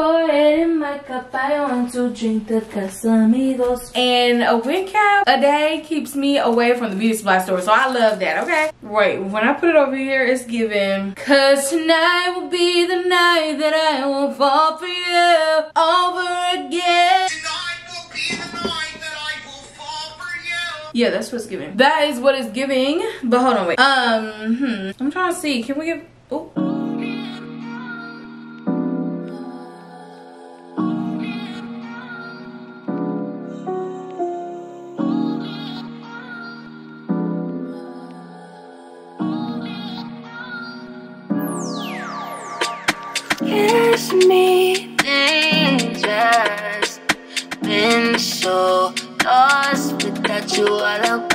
Pour it in my cup, I want to drink the Casamigos. And a wig cap a day keeps me away from the beauty supply store, so I love that, okay? Wait, when I put it over here, it's giving. Cause tonight will be the night that I will fall for you over again. Yeah, that's what's giving. That is what it's giving. But hold on, wait. Um, hmm. I'm trying to see. Can we give? Oh. Kiss me, dangerous. Been so lost without you all about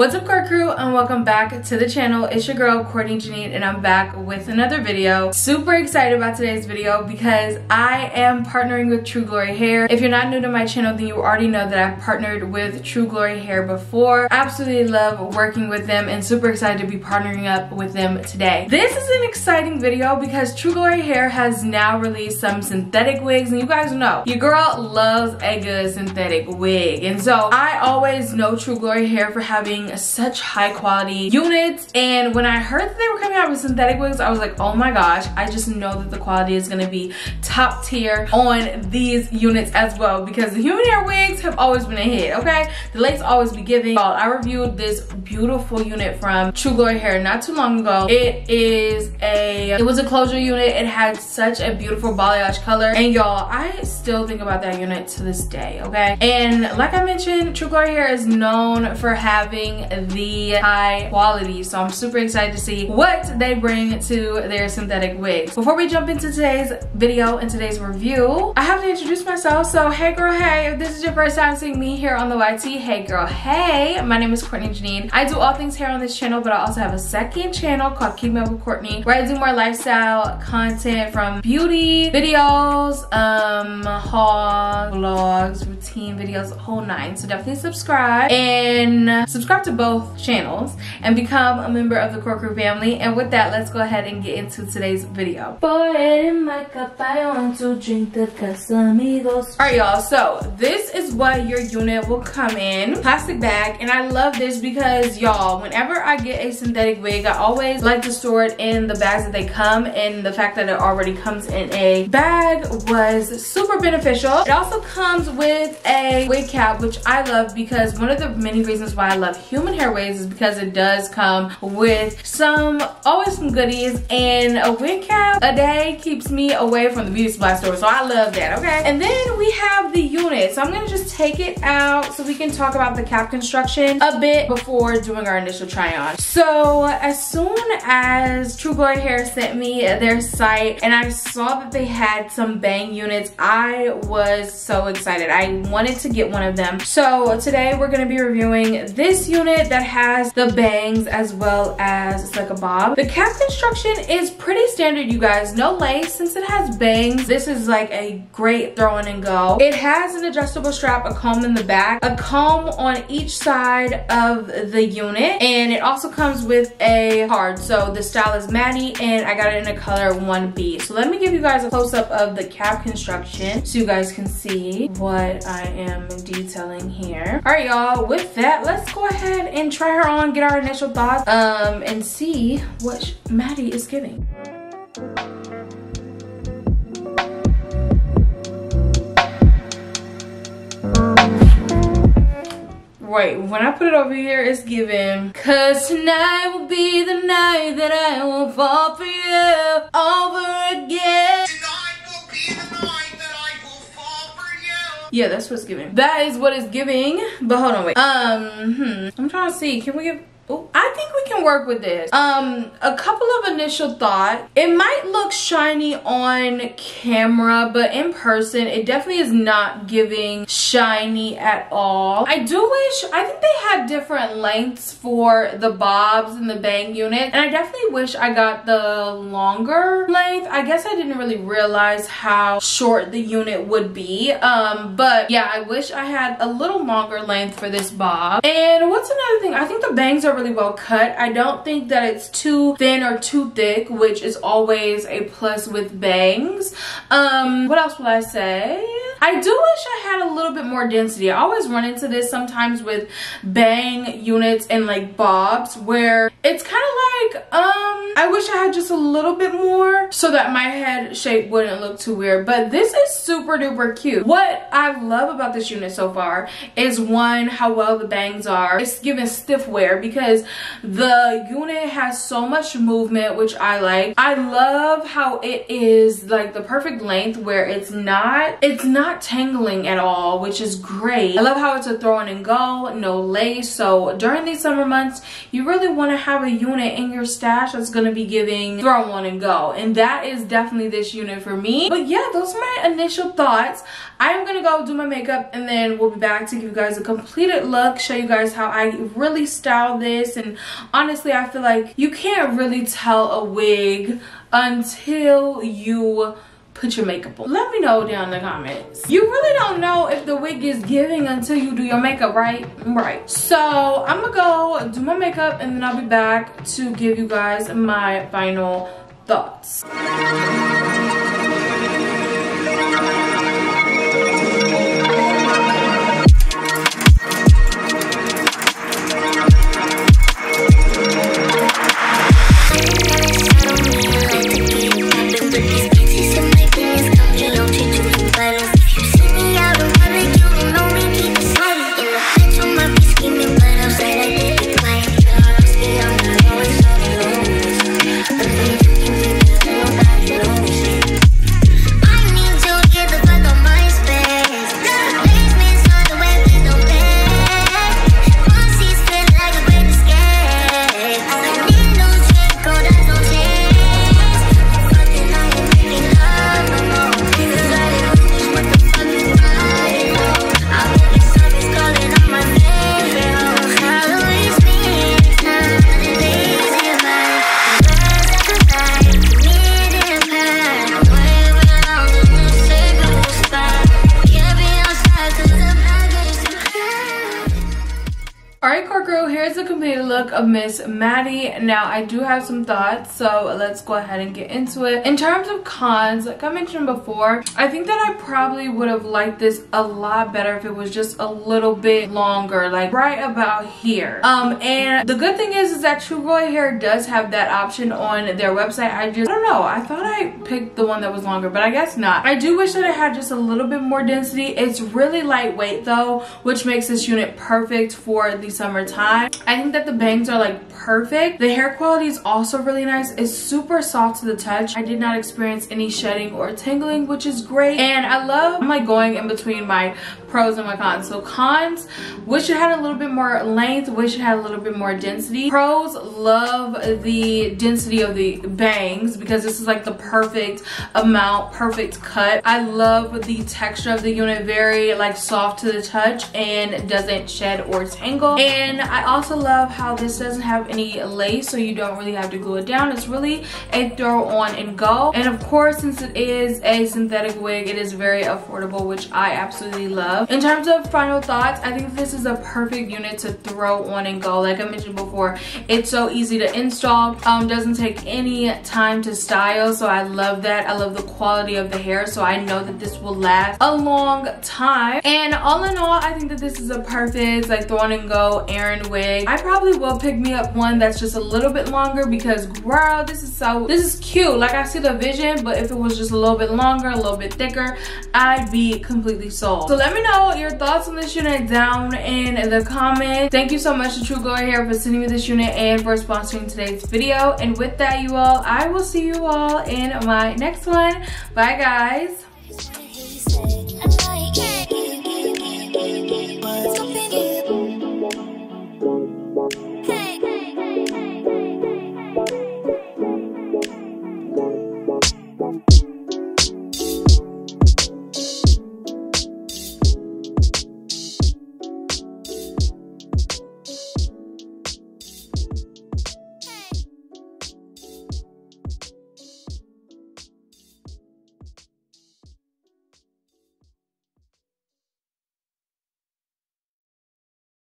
What's up car crew and welcome back to the channel. It's your girl Courtney Jinean and I'm back with another video. Super excited about today's video because I am partnering with True Glory Hair. If you're not new to my channel then you already know that I've partnered with True Glory Hair before. Absolutely love working with them and super excited to be partnering up with them today. This is an exciting video because True Glory Hair has now released some synthetic wigs and you guys know your girl loves a good synthetic wig and so I always know True Glory Hair for having such high quality units. And when I heard that they were coming out with synthetic wigs I was like oh my gosh I just know that the quality is gonna be top tier on these units as well because the human hair wigs have always been a hit okay? The lace always be giving. I reviewed this beautiful unit from True Glory Hair not too long ago. It is a it was a closure unit. It had such a beautiful balayage color. And y'all I still think about that unit to this day okay? And like I mentioned True Glory Hair is known for having the high quality. So I'm super excited to see what they bring to their synthetic wigs. Before we jump into today's video and today's review, I have to introduce myself. So hey girl, hey, if this is your first time seeing me here on the YT, hey girl, hey, my name is Courtney Jinean. I do all things hair on this channel, but I also have a second channel called Keep Up with Courtney, where I do more lifestyle content from beauty videos, um, hauls, vlogs, routine videos, whole nine. So definitely subscribe and subscribe to both channels and become a member of the Core Crew family. And with that, let's go ahead and get into today's video. Pour it in my cup, I want to drink the Casamigos. Alright y'all, so this is what your unit will come in. Plastic bag, and I love this because y'all, whenever I get a synthetic wig, I always like to store it in the bags that they come and the fact that it already comes in a bag was super beneficial. It also comes with a wig cap, which I love because one of the many reasons why I love human hair waves is because it does come with some, always some goodies and a wig cap a day keeps me away from the beauty supply store. So I love that, okay? And then we have the unit. So I'm gonna just take it out so we can talk about the cap construction a bit before doing our initial try on. So as soon as True Glory Hair sent me their site and I saw that they had some bang units, I was so excited. I wanted to get one of them. So today we're gonna be reviewing this unit that has the bangs as well as it's like a bob. The cap construction is pretty standard, you guys. No lace. Since it has bangs, this is like a great throw in and go. It has an adjustable strap, a comb in the back, a comb on each side of the unit, and it also comes with a card. So the style is Maddie, and I got it in a color 1B. So let me give you guys a close-up of the cap construction so you guys can see what I am detailing here. All right, y'all, with that, let's go ahead and try her on, get our initial thoughts, um, and see what Maddie is giving. Wait, when I put it over here, it's giving. Cause tonight will be the night that I will fall for you Yeah, that's what's giving. That is what is giving. But hold on, wait. Um, hmm. I'm trying to see. Can we give... I think we can work with this. Um, a couple of initial thoughts. It might look shiny on camera, but in person, it definitely is not giving shiny at all. I do wish, I think they had different lengths for the bobs and the bang unit, and I definitely wish I got the longer length. I guess I didn't really realize how short the unit would be. Um, but yeah, I wish I had a little longer length for this bob. And what's another thing? I think the bangs are really well cut. I don't think that it's too thin or too thick, which is always a plus with bangs. Um, what else will I say? I do wish I had a little bit more density. I always run into this sometimes with bang units and like bobs where it's kind of like, um, I wish I had just a little bit more so that my head shape wouldn't look too weird. But this is super duper cute. What I love about this unit so far is one, how well the bangs are. It's given stiff wear because the unit has so much movement, which I like. I love how it is like the perfect length where it's not, it's not tangling at all, which is great. I love how it's a throw in and go, no lace. So during these summer months, you really want to have a unit in your stash that's going to be giving throw on and go. And that is definitely this unit for me. But yeah, those are my initial thoughts. I am going to go do my makeup and then we'll be back to give you guys a completed look, show you guys how I really style this. And honestly, I feel like you can't really tell a wig until you put your makeup on. Let me know down in the comments. You really don't know if the wig is giving until you do your makeup, right? Right. So I'm gonna go do my makeup and then I'll be back to give you guys my final thoughts. Look of Miss Maddie. Now, I do have some thoughts, so let's go ahead and get into it. In terms of cons, like I mentioned before, I think that I probably would have liked this a lot better if it was just a little bit longer, like right about here. Um, and the good thing is, is that True Truegroy Hair does have that option on their website. I just, I don't know, I thought I picked the one that was longer, but I guess not. I do wish that it had just a little bit more density. It's really lightweight though, which makes this unit perfect for the summertime. I think that the bangs are like perfect. The hair quality is also really nice. It's super soft to the touch. I did not experience any shedding or tangling, which is great. And I love, like going in between my pros and my cons. So cons, wish it had a little bit more length, wish it had a little bit more density. Pros, love the density of the bangs because this is like the perfect amount, perfect cut. I love the texture of the unit, very like soft to the touch and doesn't shed or tangle. And I also love how this doesn't have any lace so you don't really have to glue it down. It's really a throw on and go. And of course, since it is a synthetic wig, it is very affordable, which I absolutely love. In terms of final thoughts, I think this is a perfect unit to throw on and go. Like I mentioned before, it's so easy to install. Um, doesn't take any time to style, so I love that. I love the quality of the hair, so I know that this will last a long time. And all in all, I think that this is a perfect like throw on and go errand wig. I probably will pick me up one that's just a little bit longer because girl, this is so, this is cute. Like I see the vision, but if it was just a little bit longer, a little bit thicker, I'd be completely sold. So let me know your thoughts on this unit down in the comments. Thank you so much to True Glory Hair for sending me this unit and for sponsoring today's video. And with that, you all, I will see you all in my next one. Bye, guys.